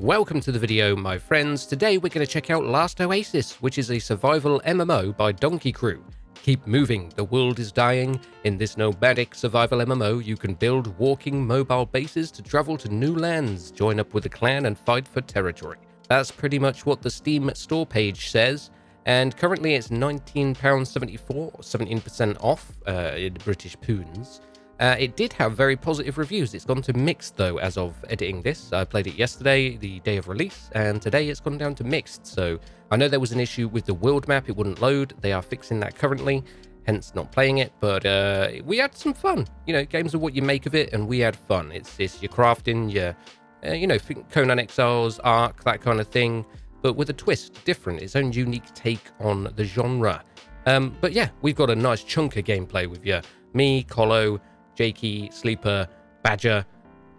Welcome to the video, my friends. Today we're going to check out Last Oasis, which is a survival MMO by Donkey Crew. Keep moving, the world is dying. In this nomadic survival MMO, you can build walking mobile bases to travel to new lands, join up with a clan and fight for territory. That's pretty much what the Steam store page says, and currently it's £19.74, 17% off uh, in British pounds. Uh, it did have very positive reviews. It's gone to mixed though as of editing this. I played it yesterday, the day of release, and today it's gone down to mixed. So I know there was an issue with the world map. It wouldn't load. They are fixing that currently, hence not playing it. But uh, we had some fun. You know, games are what you make of it, and we had fun. It's, it's your crafting, your, uh, you know, Conan Exiles, Ark, that kind of thing, but with a twist, different, its own unique take on the genre. Um, but yeah, we've got a nice chunk of gameplay with you. Me, Colo, Jakey, Sleeper, Badger,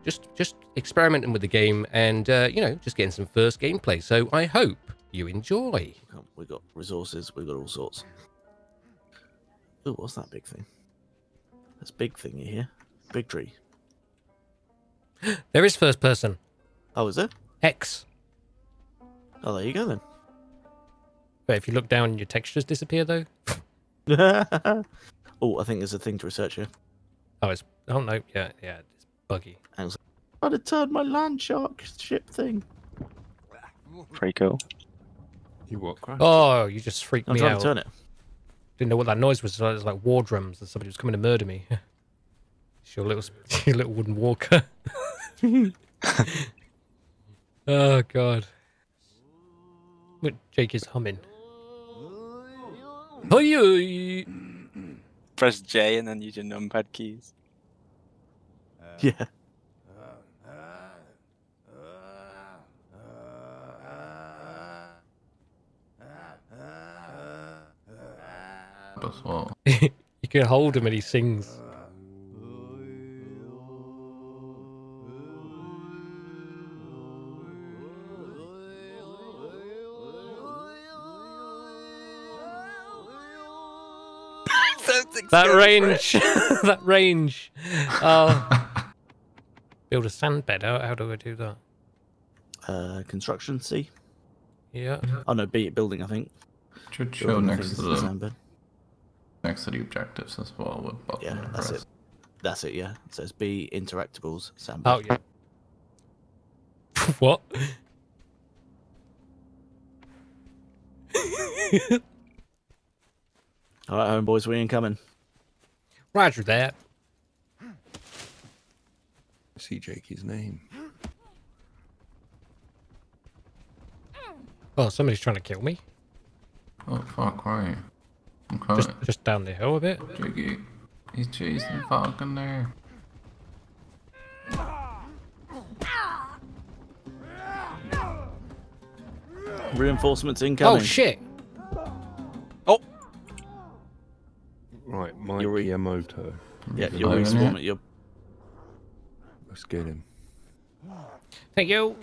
just just experimenting with the game and uh, you know just getting some first gameplay. So I hope you enjoy. We got resources. We got all sorts. Oh, what's that big thing? That's big thingy here. Big tree. there is first person. Oh, is it? X. Oh, there you go then. But if you look down, your textures disappear though. oh, I think there's a thing to research here. Oh, it's oh no, yeah, yeah, it's buggy. I was like, to turn my land shark ship thing. Freako. You what? Oh, you just freaked I'm me trying out. To turn it. Didn't know what that noise was. It was like war drums, and somebody was coming to murder me. it's your little, your little wooden walker. oh god. Look, Jake is humming. Hey, Press J and then use your numpad keys. Yeah. That's what. you can hold him and he sings. That range, that range. Oh, build a sand bed. How, how do I do that? Uh, construction C. Yeah. Oh no, B building. I think. Should show Building, next to the sand bed. next to the objectives as well with button Yeah, that's press. it. That's it. Yeah. It says B interactables sand bed. Oh yeah. what? All right, homeboys, we incoming. Roger that. see Jakey's name. Oh, somebody's trying to kill me. Oh fuck, right. I'm coming. Just, just down the hill a bit. Jiggy. He's chasing Falcon there. Reinforcements oh, incoming. Oh shit! Mike You're re- Yamoto. Yeah, Is it you're loading respawning. it? You're Let's get him. Thank you.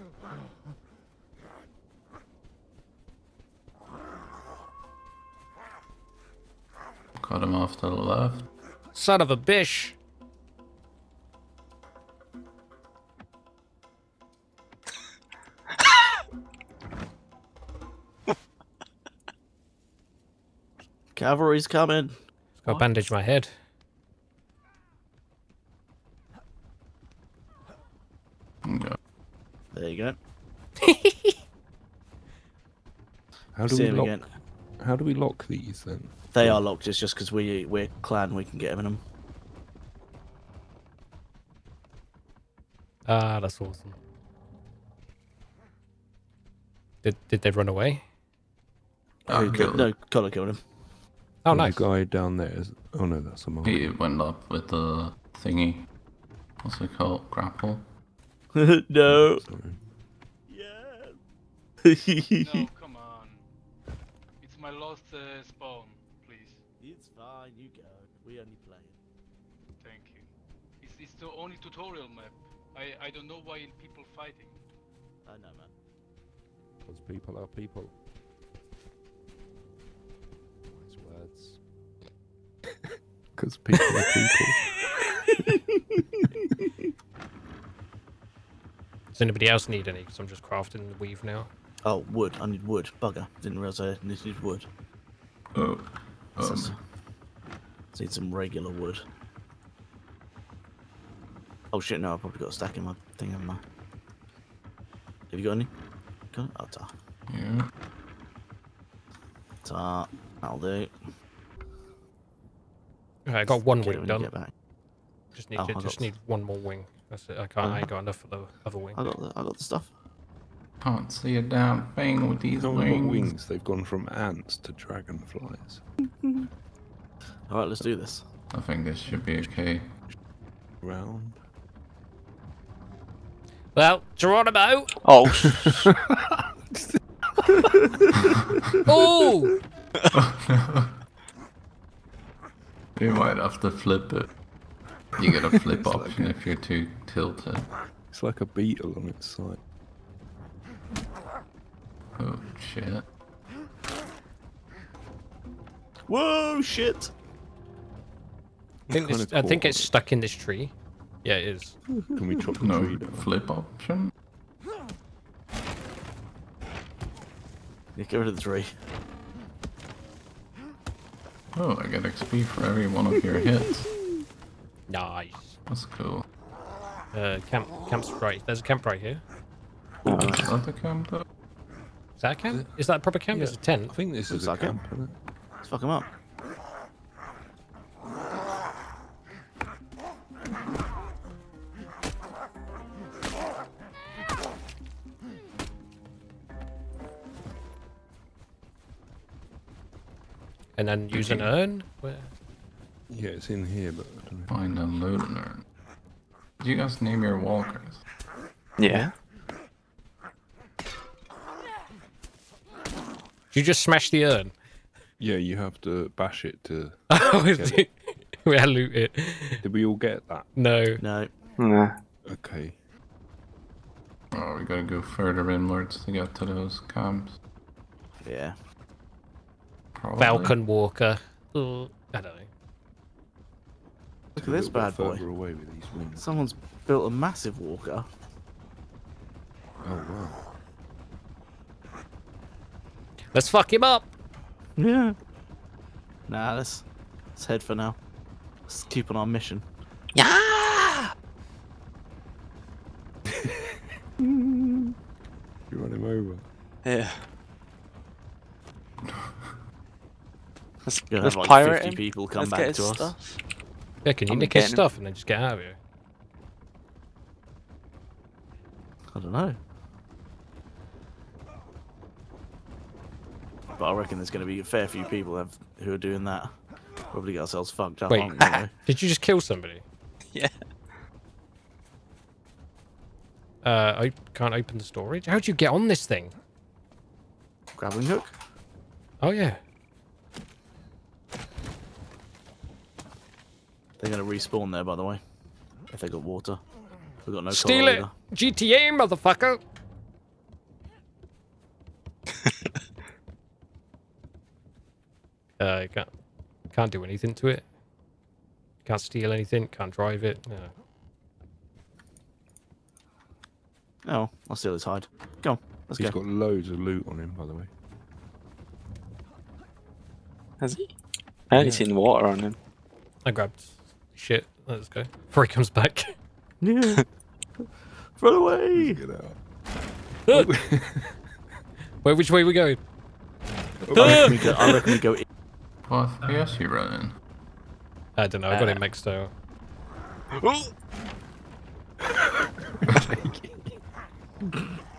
Cut him off to the left. Son of a bish. cavalry's coming. Got to bandage my head. There you go. How do See we him lock? again. How do we lock these then? They are locked. It's just because we we're clan. We can get them in them. Ah, that's awesome. Did did they run away? Oh, Who killed killed- him. no, Collar killed him. Oh, nice. The guy down there is. Oh no, that's a mark. He went up with the thingy. What's it called? Grapple? no. Sorry. No, come on. It's my last uh, spawn, please. It's fine. You go. We only play. Thank you. It's, it's the only tutorial map. I, I don't know why people fighting. I know, man. Because people are people. Wise words. Because people are people. Does anybody else need any? Because I'm just crafting the weave now. Oh, wood. I need wood. Bugger. Didn't realize I needed wood. Oh, So- um, I need some regular wood. Oh shit, no, I've probably got a stack in my thing, haven't I? Have you got any? Got it? Oh, tar. yeah. Tar. That'll do. Alright, I got one wing done. get back. Just need Oh, to, I got just need one more wing. That's it. I can't. Oh. I ain't got enough for the other wing. I got the, I got the stuff. Can't see a damn thing with these No, wings. wings. wings. They've gone from ants to dragonflies. All right, let's do this. I think this should be okay. Round. Well, Geronimo. Oh, Oh, You might have to flip it. You get a flip It's like option a- if you're too tilted. It's like a beetle on its side. Oh shit. Whoa, shit! I think, Kinda it's, I think it's stuck in this tree. Yeah, it is. Can we chop the No tree down? flip option? Yeah, get rid of the tree. Oh, I get XP for every one of your hits. Nice. That's cool. Uh, camp, camp's right. There's a camp right here. Oh, is that the camp though? Is that a camp? Is that a proper camp? It's a tent. I think this Looks is a like it. camp. Let's fuck him up. And then use an urn. Where? Yeah, it's in here, but I don't know. Find a loot urn. Did you guys name your walkers? yeah. You just smash the urn? Yeah, you have to bash it to. Oh, Yeah. we had loot it. Did we all get that? No. No. Nah. Okay. Oh, we gotta go further inwards to get to those camps. Yeah. Probably. Falcon Walker. Uh, I don't know. Look at this bad boy. Away with these wings. Someone's built a massive walker. Oh wow. Let's fuck him up. Yeah. Nah, let's let's head for now. Let's keep on our mission. Yeah. you run him over. Yeah. Let's, Gonna let's have like pirate 50 him. people come Let's back get his to us. stuff. Yeah, can you I'm nick his getting him. stuff and then just get out of here? I don't know. But I reckon there's going to be a fair few people have, who are doing that. Probably get ourselves fucked up. Wait. aren't we, you know? Did you just kill somebody? Yeah. Uh, I can't open the storage. How'd you get on this thing? Grappling hook. Oh yeah. They're going to respawn there, by the way. If they got water. We've got no Steal coal it, either. GTA motherfucker. uh, can't can't do anything to it. Can't steal anything. Can't drive it. No. Oh, I'll steal his hide. Go on, let's He's go. got loads of loot on him, by the way. Has he? I only Yeah. seen water on him. I grabbed shit. Let's go. Before he comes back. Yeah. Run away! Get out. Wait, which way we going? I reckon we go, I reckon we go in. What FPS you running? I don't know. I got Uh, it mixed up.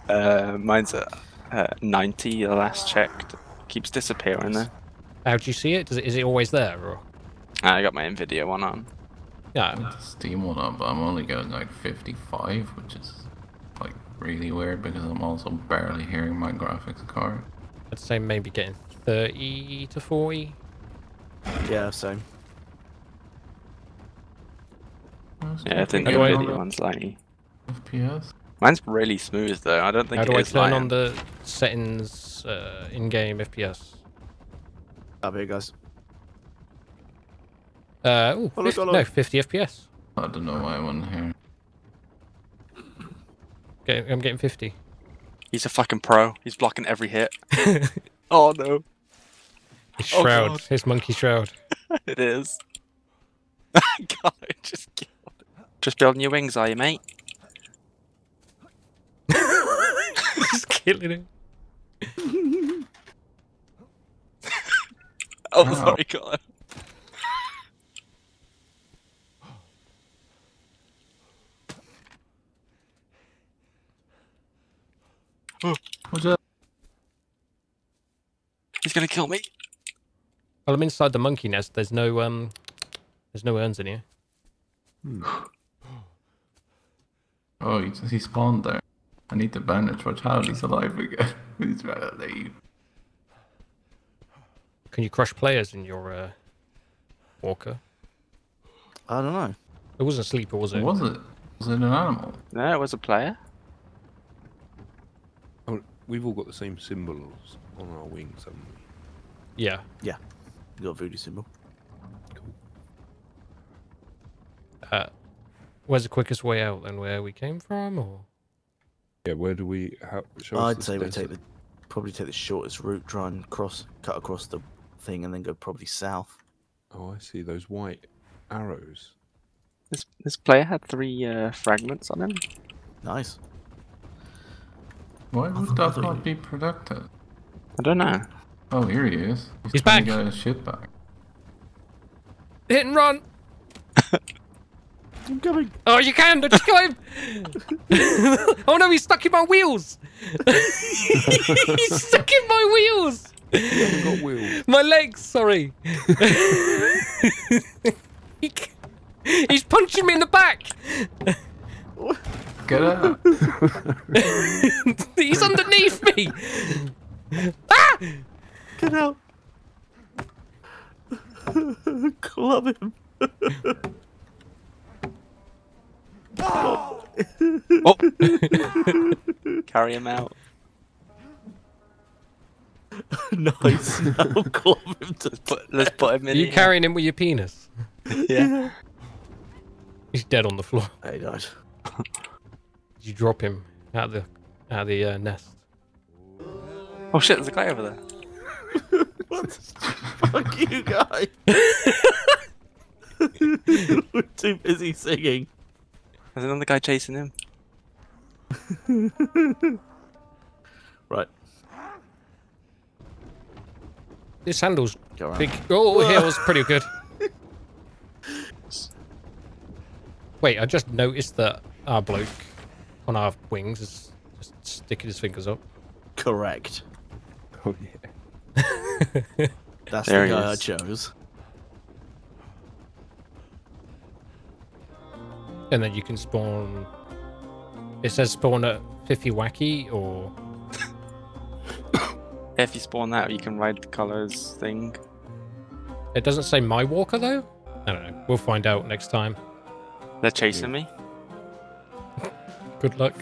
Uh, mine's at uh, 90 the last checked. Keeps disappearing there. How do you see it? Does it? Is it always there? Or I got my Nvidia one on. Yeah. With the Steam one up, but I'm only getting like 55, which is like really weird because I'm also barely hearing my graphics card. I'd say maybe getting thirty to forty. Yeah, same. Yeah, I think the How do I- Nvidia one's like. FPS. Mine's really smooth though. I don't think How it do I is turn like on the settings uh, in-game FPS? Up here, guys. Uh, ooh, Oh, look, 50 oh, no, 50 FPS. I don't know why I wasn't here. Getting, I'm getting 50. He's a fucking pro. He's blocking every hit. oh no, His Oh, shroud. God. his monkey shroud. it is. God, I just killed it. Just building your wings, are you, mate? Just killing him. Oh, Wow. sorry, God. What's up? He's gonna kill me. Well, I'm inside the monkey nest. There's no um, there's no urns in here. Oh, he, he spawned there. I need to bandage. Watch out, he's alive again. he's trying to leave. Can you crush players in your uh, walker? I don't know. It wasn't a sleeper, was it? Was it? Was it an animal? No, it was a player. We've all got the same symbols on our wings, haven't we? Yeah. You got a voodoo symbol. Uh, where's the quickest way out? Then where we came from, or Yeah, where do we? How, show I'd the say we stairs take the probably take the shortest route, try and cross, cut across the thing, and then go probably south. Oh, I see those white arrows. This this player had three uh, fragments on him. Nice. Why would that not be productive? I don't know. Oh, here he is. He's trying to back. Get his shit back. hit and run? I'm coming. Oh, you can! Just got him! oh no, he's stuck in my wheels! he's stuck in my wheels! I've got wheels. My legs, sorry. He's punching me in the back! Get out! he's underneath me! Ah! Get out. Club him. Oh, carry him out. nice. Now club him to Put, let's put him Are in. you here. carrying him with your penis? Yeah. He's dead on the floor. Hey, died. Did you drop him out of the out of the uh, nest? Oh shit! There's a guy over there. What? Fuck you, guy. We're too busy singing. There's another guy chasing him. Right. This handle's Go big. Oh, here was pretty good. Wait, I just noticed that our bloke on our wings is just sticking his fingers up. Correct. Oh yeah. That's There the he guy I chose. And then you can spawn. It says spawn at 50 wacky or. If you spawn that, you can ride the colors thing. It doesn't say my walker though? I don't know. We'll find out next time. They're chasing me. Good luck.